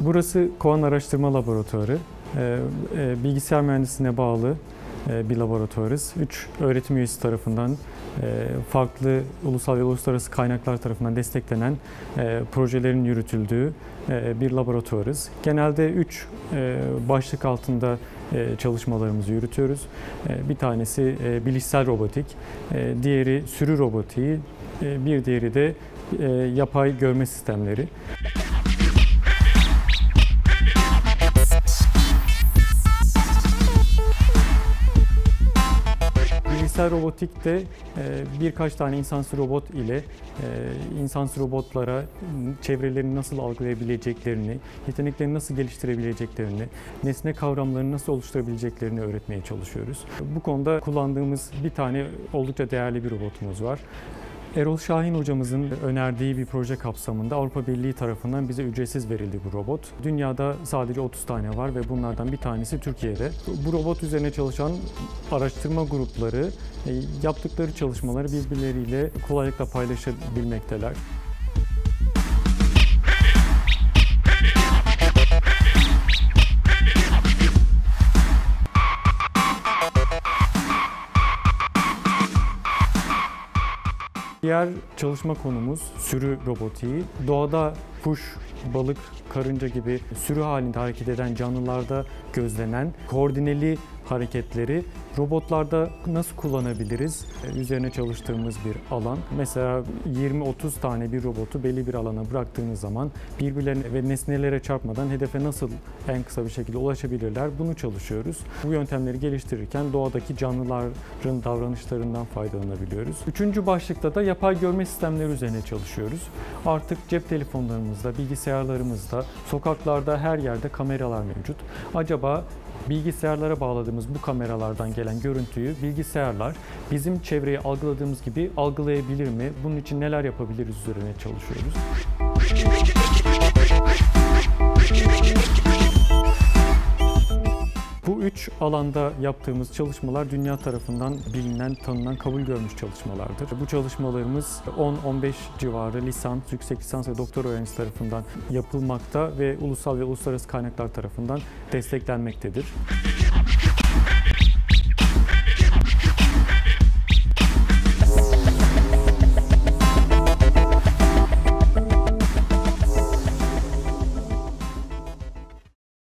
Burası Kovan Araştırma Laboratuvarı. Ee, e, Bilgisayar mühendisliğine bağlı e, bir laboratuvarız. Üç öğretim üyesi tarafından e, farklı ulusal ve uluslararası kaynaklar tarafından desteklenen projelerin yürütüldüğü bir laboratuvarız. Genelde üç başlık altında çalışmalarımızı yürütüyoruz. Bir tanesi bilişsel robotik, diğeri sürü robotiği, bir diğeri de yapay görme sistemleri. Bilgisayar robotikte e, birkaç tane insansız robot ile e, insansız robotlara çevrelerini nasıl algılayabileceklerini, yeteneklerini nasıl geliştirebileceklerini, nesne kavramlarını nasıl oluşturabileceklerini öğretmeye çalışıyoruz. Bu konuda kullandığımız bir tane oldukça değerli bir robotumuz var. Erol Şahin hocamızın önerdiği bir proje kapsamında Avrupa Birliği tarafından bize ücretsiz verildi bu robot. Dünyada sadece 30 tane var ve bunlardan bir tanesi Türkiye'de. Bu robot üzerine çalışan araştırma grupları e, yaptıkları çalışmaları birbirleriyle kolaylıkla paylaşabilmekteler. Diğer çalışma konumuz sürü robotiği. Doğada kuş, balık, karınca gibi sürü halinde hareket eden canlılarda gözlenen koordineli hareketleri robotlarda nasıl kullanabiliriz? Ee, Üzerine çalıştığımız bir alan. Mesela 20-30 tane bir robotu belli bir alana bıraktığınız zaman birbirlerine ve nesnelere çarpmadan hedefe nasıl en kısa bir şekilde ulaşabilirler? Bunu çalışıyoruz. Bu yöntemleri geliştirirken doğadaki canlıların davranışlarından faydalanabiliyoruz. Üçüncü başlıkta da yapay görme sistemleri üzerine çalışıyoruz. Artık cep telefonlarımızda, bilgisayarlarımızda, sokaklarda her yerde kameralar mevcut. Acaba bilgisayarlara bağladığımız bu kameralardan gelen görüntüyü bilgisayarlar bizim çevreyi algıladığımız gibi algılayabilir mi? Bunun için neler yapabiliriz üzerine çalışıyoruz. Üç alanda yaptığımız çalışmalar dünya tarafından bilinen, tanınan, kabul görmüş çalışmalardır. Bu çalışmalarımız 10-15 civarı lisans, yüksek lisans ve doktor öğrencisi tarafından yapılmakta ve ulusal ve uluslararası kaynaklar tarafından desteklenmektedir.